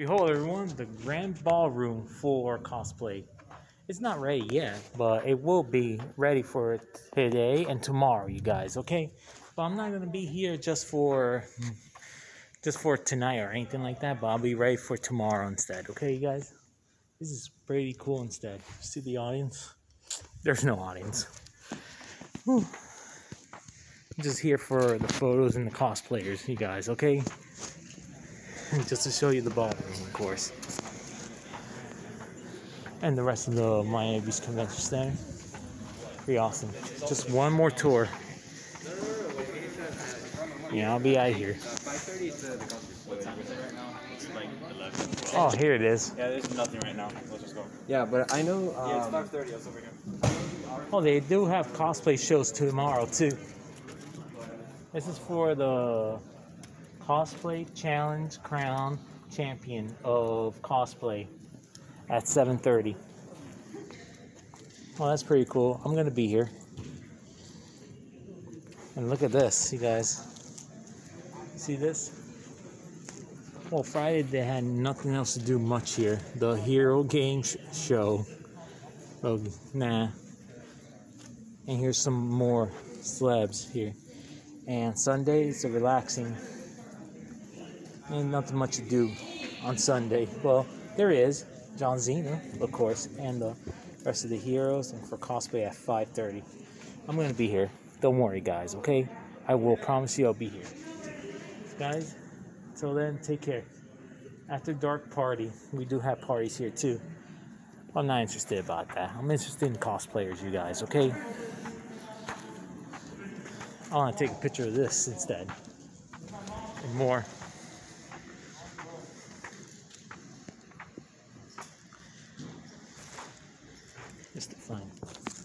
Behold, everyone, the grand ballroom for cosplay. It's not ready yet, but it will be ready for today and tomorrow, you guys. Okay, but I'm not gonna be here just for just for tonight or anything like that. But I'll be ready for tomorrow instead. Okay, you guys. This is pretty cool. Instead, see the audience? There's no audience. Whew. I'm just here for the photos and the cosplayers, you guys. Okay just to show you the ballroom, of course. And the rest of the Miami Beach Convention Center. Pretty awesome. Just one more tour. Yeah, I'll be out here. Oh, here it is. Yeah, there's nothing right now. Let's just go. Yeah, but I know. Um, Yeah, it's 5:30. It's over here. Oh, they do have cosplay shows tomorrow too. This is for the cosplay challenge crown champion of cosplay at 7:30. Well, that's pretty cool. I'm gonna be here. And look at this, you guys. See this? Well, Friday they had nothing else to do much here. The Hero Game sh- Show. Oh, nah. And here's some more slabs here. And Sunday is a relaxing. Eh, and nothing much to do on Sunday. Well, there is John Cena, of course, and the rest of the heroes, and for cosplay at 5:30. I'm gonna be here. Don't worry, guys. Okay, I will promise you I'll be here. Guys, till then, take care. After dark party, we do have parties here too. I'm not interested about that. I'm interested in cosplayers, you guys. Okay. I want to take a picture of this instead. And more. Just to find.